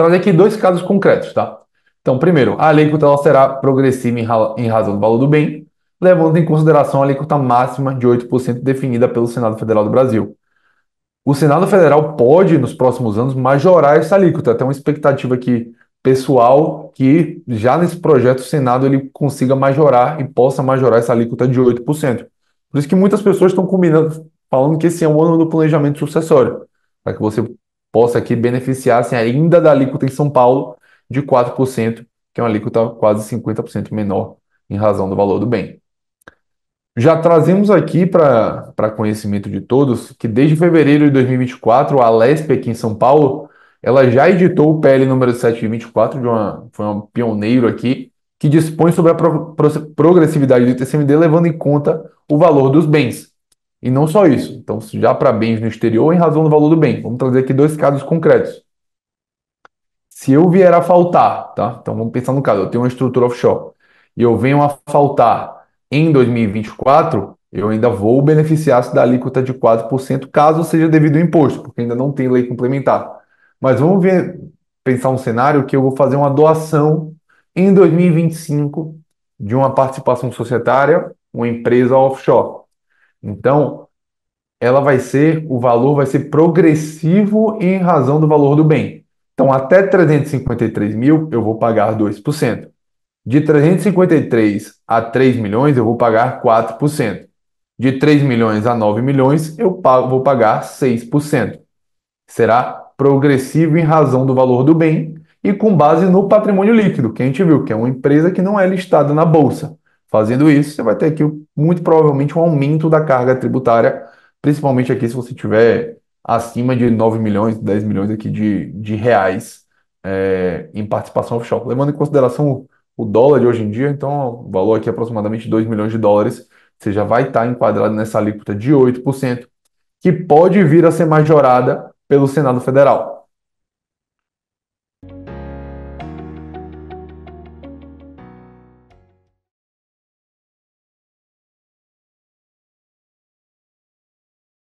trazer aqui dois casos concretos, tá? Então, primeiro, a alíquota ela será progressiva em razão do valor do bem, levando em consideração a alíquota máxima de 8% definida pelo Senado Federal do Brasil. O Senado Federal pode, nos próximos anos, majorar essa alíquota. Tem uma expectativa aqui pessoal que já nesse projeto o Senado ele consiga majorar e possa majorar essa alíquota de 8%. Por isso que muitas pessoas estão combinando, falando que esse é o ano do planejamento sucessório, para que você possa aqui beneficiar-se ainda da alíquota em São Paulo de 4%, que é uma alíquota quase 50% menor em razão do valor do bem. Já trazemos aqui para conhecimento de todos que desde fevereiro de 2024, a Alesp aqui em São Paulo, ela já editou o PL número 724, de uma, foi um pioneiro aqui, que dispõe sobre a pro, pro, progressividade do ITCMD, levando em conta o valor dos bens. E não só isso. Então, já para bens no exterior, em razão do valor do bem. Vamos trazer aqui dois casos concretos. Se eu vier a faltar, tá? Então vamos pensar no caso, eu tenho uma estrutura offshore e eu venho a faltar em 2024, eu ainda vou beneficiar-se da alíquota de 4%, caso seja devido ao imposto, porque ainda não tem lei complementar. Mas vamos ver, pensar um cenário que eu vou fazer uma doação em 2025 de uma participação societária, uma empresa offshore. Então, ela vai ser, o valor vai ser progressivo em razão do valor do bem. Então, até 353 mil, eu vou pagar 2%. De 353 a 3 milhões, eu vou pagar 4%. De 3 milhões a 9 milhões, eu vou pagar 6%. Será progressivo em razão do valor do bem e com base no patrimônio líquido, que a gente viu que é uma empresa que não é listada na bolsa. Fazendo isso, você vai ter aqui muito provavelmente um aumento da carga tributária, principalmente aqui se você tiver acima de 9 milhões, 10 milhões aqui de, de reais é, em participação offshore. Levando em consideração o dólar de hoje em dia, então o valor aqui é aproximadamente 2 milhões de dólares, você já vai estar enquadrado nessa alíquota de 8%, que pode vir a ser majorada pelo Senado Federal.